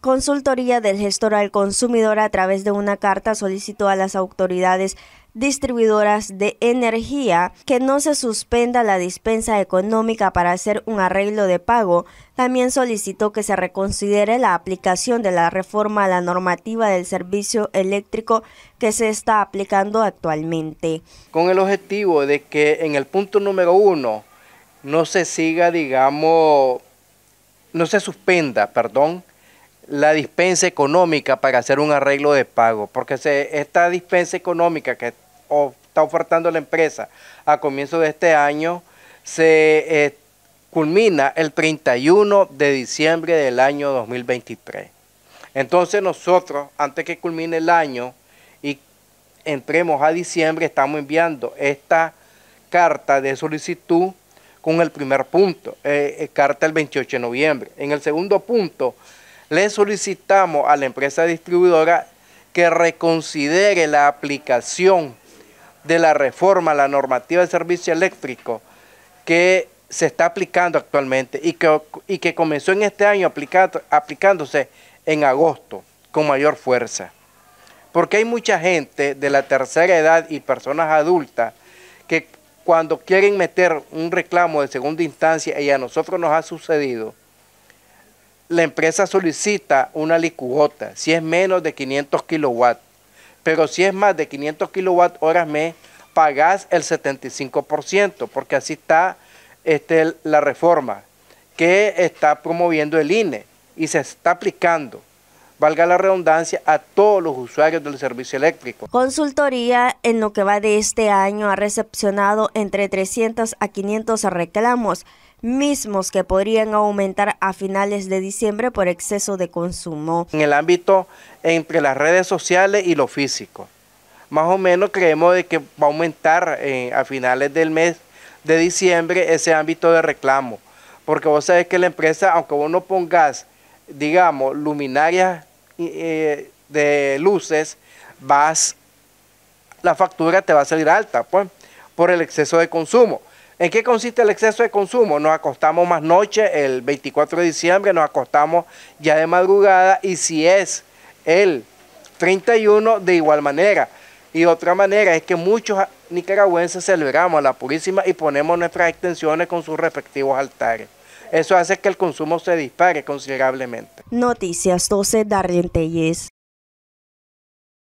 Consultoría del gestor al consumidor a través de una carta solicitó a las autoridades distribuidoras de energía que no se suspenda la dispensa económica para hacer un arreglo de pago. También solicitó que se reconsidere la aplicación de la reforma a la normativa del servicio eléctrico que se está aplicando actualmente. Con el objetivo de que en el punto número uno no se siga, digamos, no se suspenda, perdón, la dispensa económica para hacer un arreglo de pago, porque esta dispensa económica que está ofertando la empresa a comienzo de este año se eh, culmina el 31 de diciembre del año 2023. Entonces nosotros, antes que culmine el año y entremos a diciembre, estamos enviando esta carta de solicitud con el primer punto, eh, eh, carta el 28 de noviembre. En el segundo punto, le solicitamos a la empresa distribuidora que reconsidere la aplicación de la reforma a la normativa de servicio eléctrico que se está aplicando actualmente y que, y que comenzó en este año aplicándose en agosto con mayor fuerza. Porque hay mucha gente de la tercera edad y personas adultas que cuando quieren meter un reclamo de segunda instancia, y a nosotros nos ha sucedido, la empresa solicita una licuota, si es menos de 500 kilowatts, pero si es más de 500 kilowatt horas mes, pagás el 75%, porque así está este, la reforma que está promoviendo el INE y se está aplicando valga la redundancia, a todos los usuarios del servicio eléctrico. Consultoría en lo que va de este año ha recepcionado entre 300 a 500 reclamos mismos que podrían aumentar a finales de diciembre por exceso de consumo. En el ámbito entre las redes sociales y lo físico. Más o menos creemos de que va a aumentar eh, a finales del mes de diciembre ese ámbito de reclamo. Porque vos sabés que la empresa, aunque vos no pongas, digamos, luminarias de luces, vas, la factura te va a salir alta, pues, por el exceso de consumo. ¿En qué consiste el exceso de consumo? Nos acostamos más noche, el 24 de diciembre nos acostamos ya de madrugada y si es el 31 de igual manera. Y otra manera es que muchos nicaragüenses celebramos la Purísima y ponemos nuestras extensiones con sus respectivos altares. Eso hace que el consumo se dispare considerablemente. Noticias 12, Darlene Telles.